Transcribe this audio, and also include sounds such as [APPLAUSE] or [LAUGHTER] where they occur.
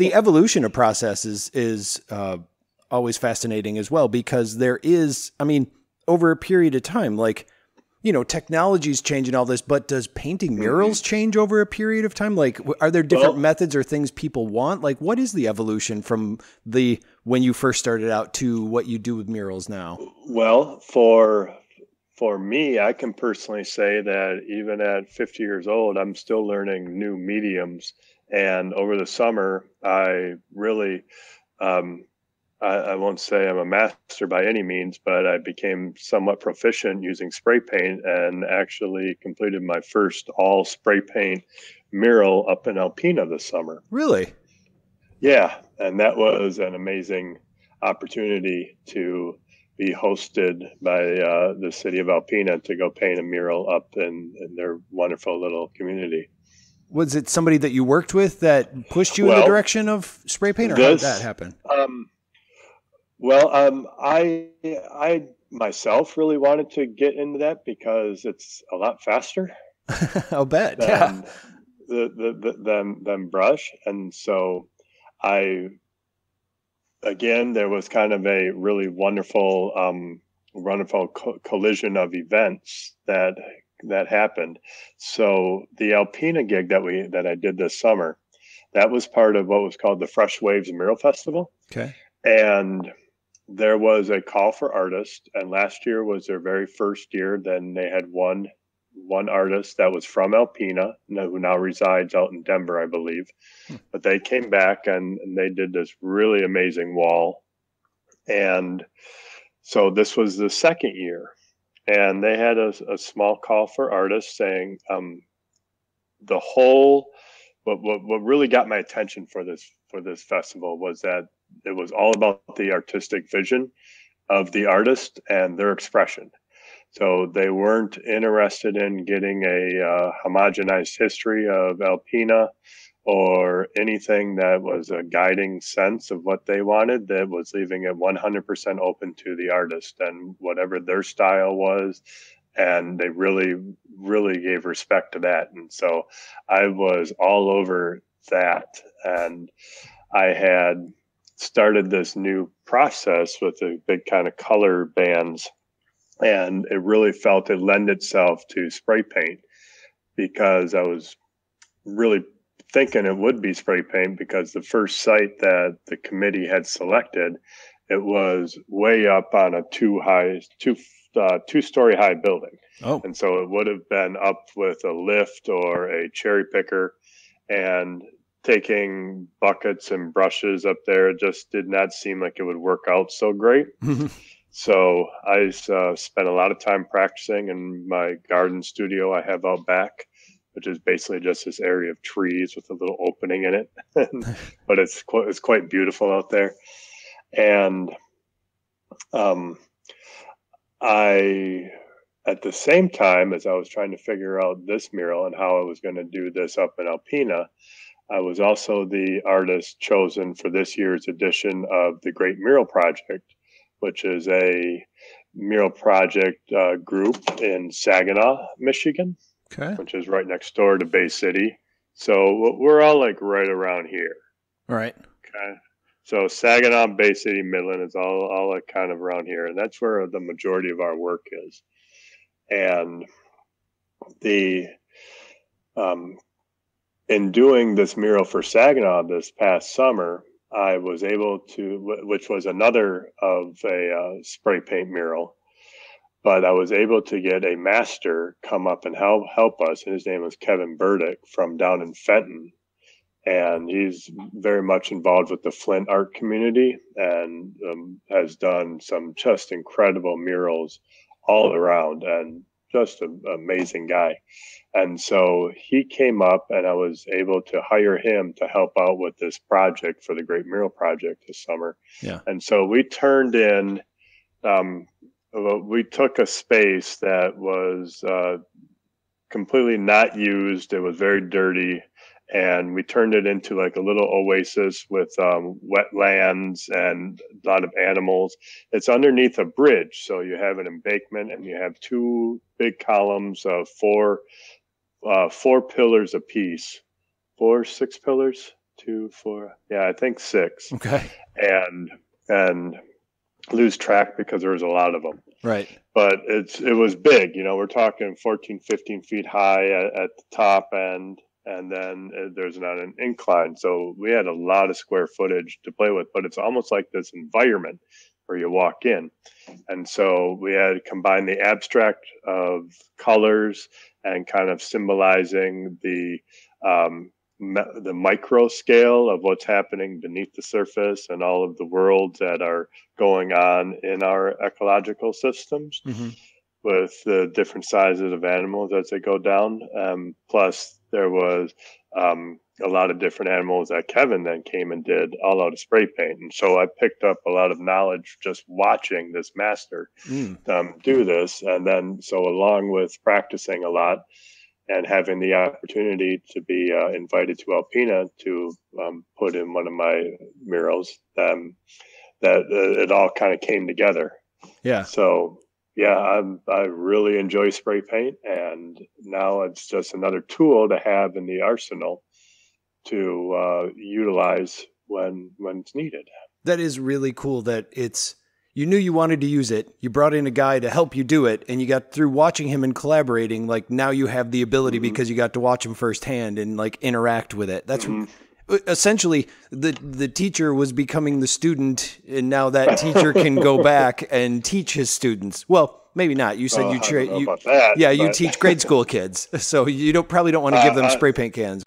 the evolution of process is is uh, always fascinating as well because there is, I mean, over a period of time, like you know, technology's changing all this, but does painting Mm-hmm. murals change over a period of time? Like, are there different Well- methods or things people want? Like, what is the evolution from the when you first started out to what you do with murals now? Well, for for me, I can personally say that even at 50 years old, I'm still learning new mediums. And over the summer, I really, um, I, I won't say I'm a master by any means, but I became somewhat proficient using spray paint and actually completed my first all spray paint mural up in Alpena this summer. Really? Yeah, and that was an amazing opportunity to be hosted by uh, the city of Alpena to go paint a mural up in, in their wonderful little community. Was it somebody that you worked with that pushed you in the direction of spray paint, or how did that happen? Um, well, um, I I myself really wanted to get into that because it's a lot faster. [LAUGHS] I'll bet. yeah. than the, the, the than than brush, and so I again there was kind of a really wonderful um, wonderful co- collision of events that that happened. So the Alpena gig that we that I did this summer, that was part of what was called the Fresh Waves Mural Festival. Okay. and there was a call for artists and last year was their very first year. Then they had one one artist that was from alpena who now resides out in denver i believe. Hmm. But they came back and, and they did this really amazing wall. And so this was the second year and they had a, a small call for artists saying um, the whole what, what what really got my attention for this for this festival was that it was all about the artistic vision of the artist and their expression. So they weren't interested in getting a uh, homogenized history of Alpena or anything that was a guiding sense of what they wanted that was leaving it 100% open to the artist and whatever their style was. And they really really gave respect to that. And so i was all over that. And i had started this new process with the big kind of color bands. And it really felt it lend itself to spray paint because i was really thinking it would be spray paint because the first site that the committee had selected it was way up on a two high two uh, two story high building. Oh, and so it would have been up with a lift or a cherry picker and taking buckets and brushes up there just did not seem like it would work out so great. So i uh, spent a lot of time practicing in my garden studio i have out back which is basically just this area of trees with a little opening in it. [LAUGHS] [LAUGHS] But it's quite, it's quite beautiful out there. And um, i at the same time as I was trying to figure out this mural and how I was going to do this up in Alpena, I was also the artist chosen for this year's edition of the Great Mural Project, which is a mural project uh, group in Saginaw, Michigan, okay. which is right next door to Bay City. So we're all like right around here. All right. Okay. So Saginaw, Bay City, Midland is all all like kind of around here, and that's where the majority of our work is. And the um, in doing this mural for Saginaw this past summer, I was able to, which was another of a uh, spray paint mural, but I was able to get a master come up and help help us, and his name was Kevin Burdick from down in Fenton, and he's very much involved with the Flint art community and um, has done some just incredible murals all around and just an amazing guy. And so he came up, and I was able to hire him to help out with this project for the Great Mural Project this summer. Yeah. And so we turned in, um, well, we took a space that was uh, completely not used, it was very dirty and we turned it into like a little oasis with um, wetlands and a lot of animals. It's underneath a bridge, so you have an embankment and you have two big columns of four uh, four pillars apiece, four six pillars two, four. Yeah, I think six. Okay. And and lose track because there was a lot of them. Right. But it's it was big. You know, we're talking 14, 15 feet high at, at the top end, and then uh, there's not an incline. So we had a lot of square footage to play with. But it's almost like this environment where you walk in. And so we had combined the abstract of colors and kind of symbolizing the um, the micro scale of what's happening beneath the surface and all of the worlds that are going on in our ecological systems mm-hmm. with the different sizes of animals as they go down. Um, plus, there was um, a lot of different animals that Kevin then came and did all out of spray paint. And so I picked up a lot of knowledge just watching this master mm. um, do this. And then, so along with practicing a lot, and having the opportunity to be uh, invited to Alpena to um, put in one of my murals, um, that uh, it all kind of came together. Yeah. So yeah, I'm, I really enjoy spray paint, and now it's just another tool to have in the arsenal to uh, utilize when when it's needed. That is really cool. That it's you knew you wanted to use it. You brought in a guy to help you do it, and you got through watching him and collaborating. Like now you have the ability mm-hmm. because you got to watch him firsthand and like interact with it. That's mm-hmm. essentially the the teacher was becoming the student, and now that teacher can go [LAUGHS] back and teach his students. Well, maybe not. You said oh, you, tra- you yeah, but... you teach grade school kids, [LAUGHS] so you don't probably don't want to give them uh, spray paint cans.